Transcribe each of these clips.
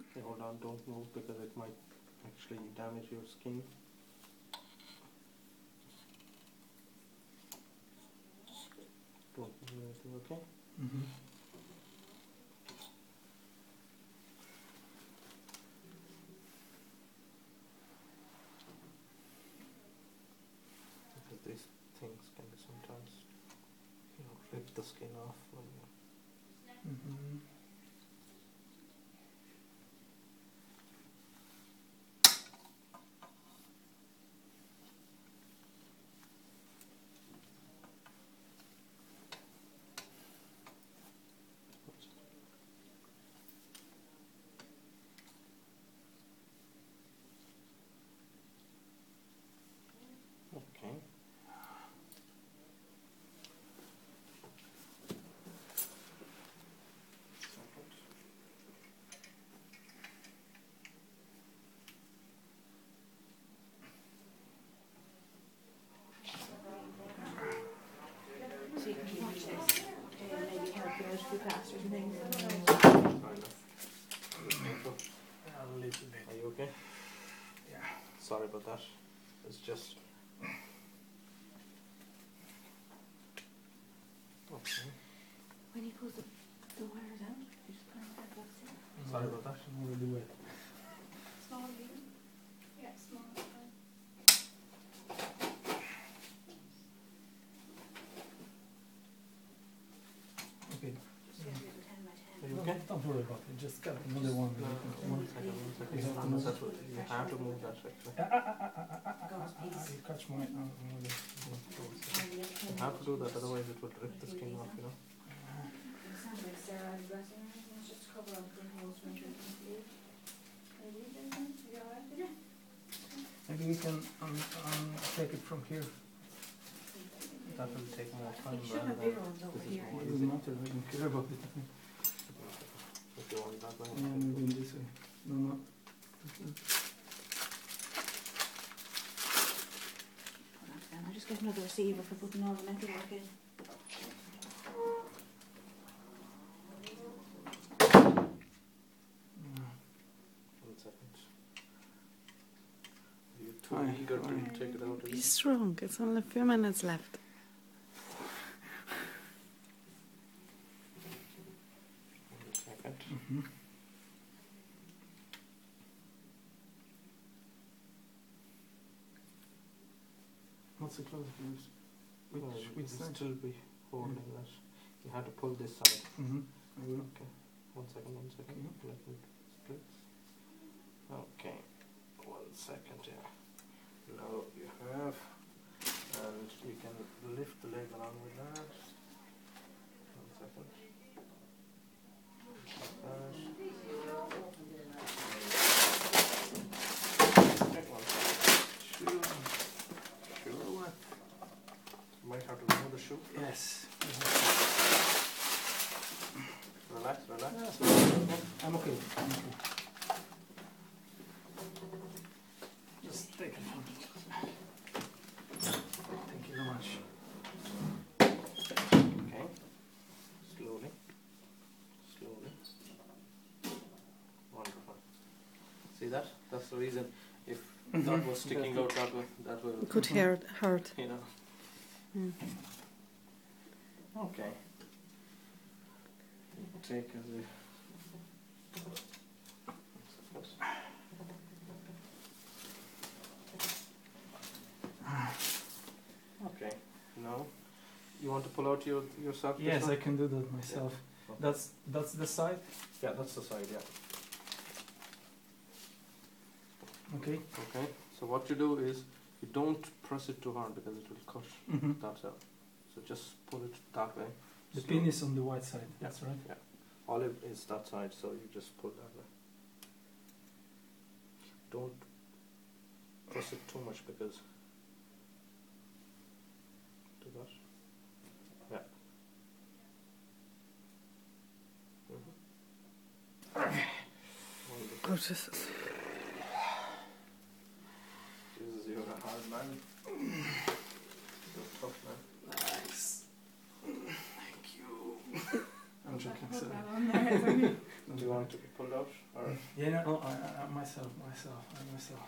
Okay, hold on, don't move because it might actually damage your skin. Don't move okay? Mhm. Because these things can be sometimes, you know, rip the skin off when you Mhm. Okay. Second. So you can watch this and maybe help you out with and things. Fair enough. Painful. A little bit. Are you okay? Yeah. Sorry about that. It's just. Okay. When he pulls the, the wires out, you just put them back up there. Sorry about that. I'm already wet. Small even? Yeah, small. fine. Okay. Just have to do the ten by ten. Are you No, okay? Don't worry about it. Just got another one. No, One. one second, one second. You have to Thomas, move. that's what- You have to move that actually. Ah, ah, ah, ah, ah, ah, ah, ah, ah. You catch my. Uh, You have to do that, otherwise it will rip the skin off, you know. It sounds like sterile dressing or anything, it's just cover up the holes when you're going to leave. Are you doing it? You alright with it? Maybe we can um, um, take it from here. That will take more time You should rather have than. bigger ones over here. It easy. doesn't matter. I don't care about it. If you want that way. Yeah, this way. No, no. Hold I'll just get another receiver for putting all the metal work in. Mm. One second. Are you too Hi. eager to take it out? Be strong. It's only a few minutes left. One Mhm. What's the close views? Which, No, which side? still be holding that. You have to pull this side. Mm-hmm. Okay. One second, one second. Okay. Let me split. Okay. One second, yeah. Now you have, and you can lift the leg along with that. One second. Like that. Okay, one second. Shoe. Shoe what? Might have to remove the shoe. Yes. Relax, relax. I'm okay. I'm okay. Just take it from Thank you very much. Okay. Slowly. Slowly. Wonderful. See that? That's the reason. If that was sticking out, that will, that will, Could hear it hurt. you know. Mm. Okay. Take as a. Okay. No. you want to pull out your yourself? this Yes. I can do that myself. That's that's the side. Yeah, that's the side. Yeah. Okay. Okay. So what you do is you don't press it too hard because it will cut Mm-hmm. that out. So just pull it that way. The Slow. pin is on the white side. That's right. Yeah. Olive is that side, so you just pull that way. Don't press it too much because do that. Yeah. Wonderful. Oh, Jesus. Jesus, you're a hard man. You're tough man. Thanks. Thank you. I'm joking. Put sorry. that on there, isn't it? Do you want it to be pulled out? Or Yeah, no, no I, I, I- myself, myself, I myself.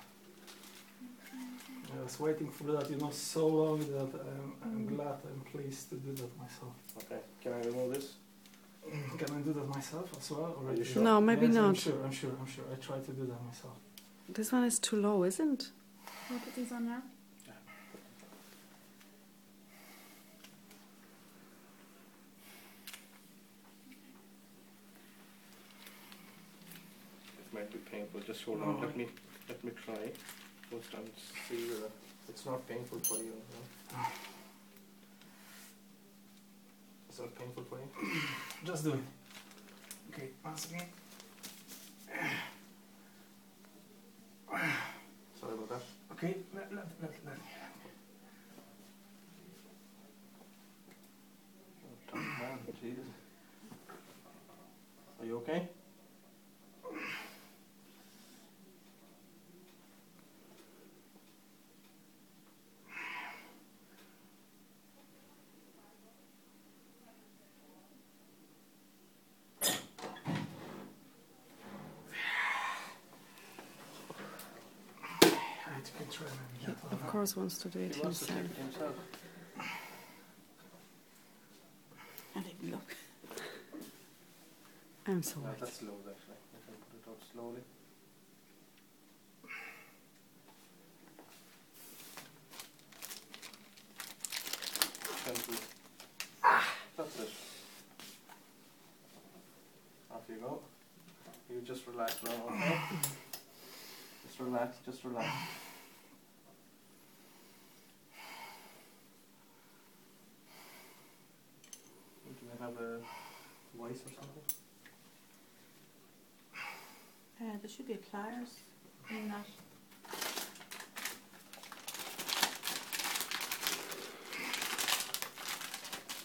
I was waiting for that, you know, so long that I'm, I'm mm. glad, I'm pleased to do that myself. okay, can I remove this? Can I do that myself as well? Or Are you sure? No, maybe yes, I'm sure, I'm sure, I'm sure. I try to do that myself. This one is too low, isn't? Can I put these on now? Might be painful. Just hold on. Let me let me try first and see whether it's not painful for you. No? Is that painful for you? Just do it. Okay, once again. Sorry about that. Okay, let, let, let, let. Oh, tough man, Jesus. Are you okay? I can try He, maybe. of course, wants to do it He wants to himself. it himself. I didn't look. I'm so No, that's low actually. I can put it out slowly. Gently. That's it. Off you go. You just relax now, okay? Just relax, just relax. Do you have a voice or something? Uh, there should be pliers in that.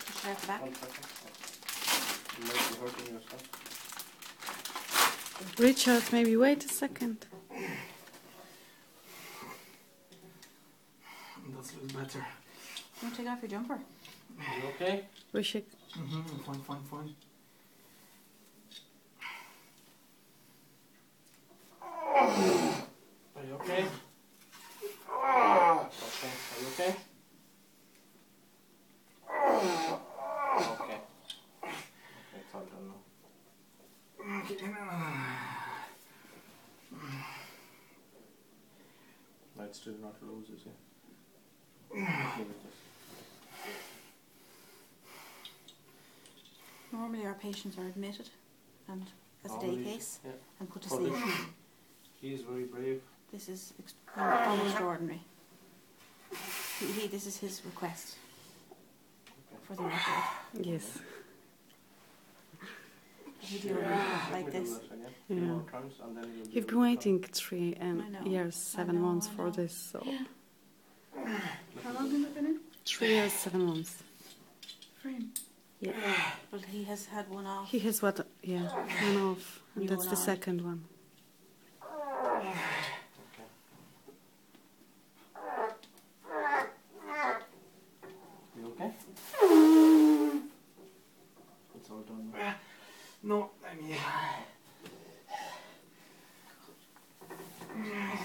Push it out the back. One second. You might be hurting yourself. Richard, maybe wait a second. That's a little better. You want to take off your jumper? Are you okay? Rishik, Mm-hmm, fine, fine, fine. Are you okay? Okay. Are you okay? Okay. Okay, it's all done now. Okay, no, no, no, no. No, it's still not loose, is it? Leave it just- Normally our patients are admitted and as a oh, day Normally, case Yeah. and put to oh, For sleep. he is very brave. This is ex- extraordinary. He, he, this is his request Okay. for the record. yes. He do it like this. that again. Few Yeah. more times and then you'll be You've been waiting three I and years, seven know, months for this. So come. How long has it been in? three years, seven months. Frame. Yeah. But he has had one off. He has what? Yeah, one off, and New that's one the on. second one. Okay. You okay? It's all done now. No, I mean,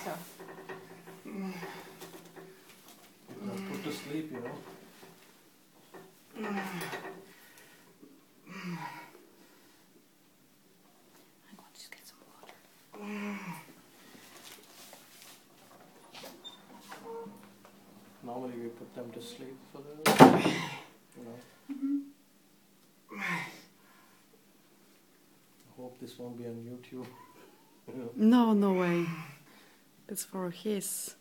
So, You're put to sleep, you know. I'm going to just get some water. Normally we put them to sleep for the, you know. I hope this won't be on YouTube. No, no way. It's for his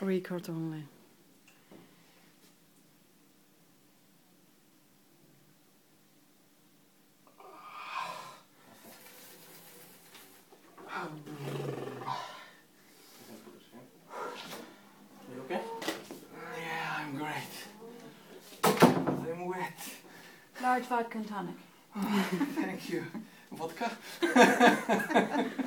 record only. You oh, can put it here. You okay? yeah, I'm great. But I'm wet. Vodka and tonic. Thank you. Vodka?